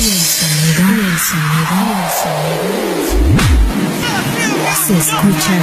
Y el sonido. Se escucha.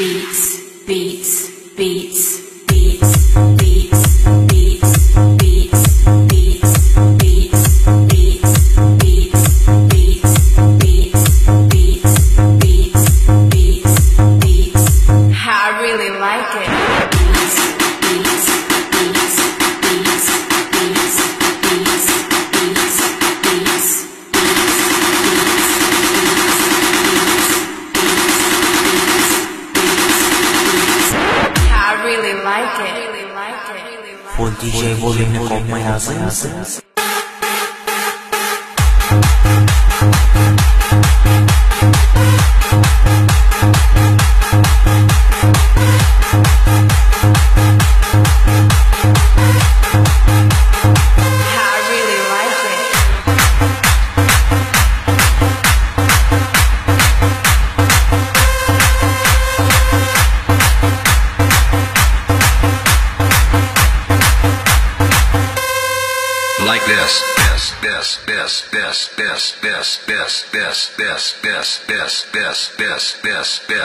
Beats. DJ Volume Nicole Mayazins. Thank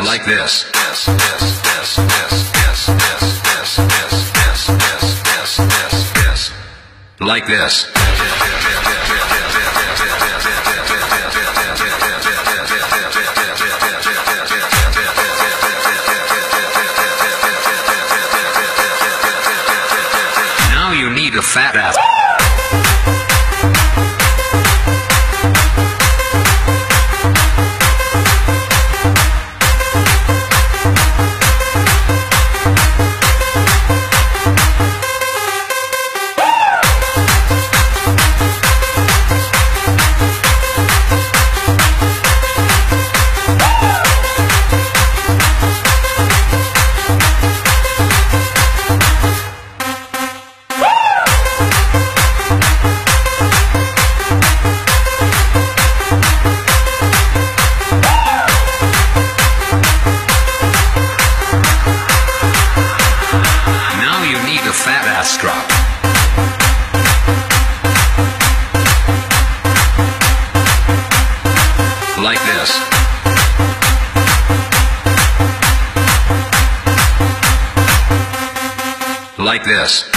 like this like this now you need a fat ass last drop. Like this. Like this.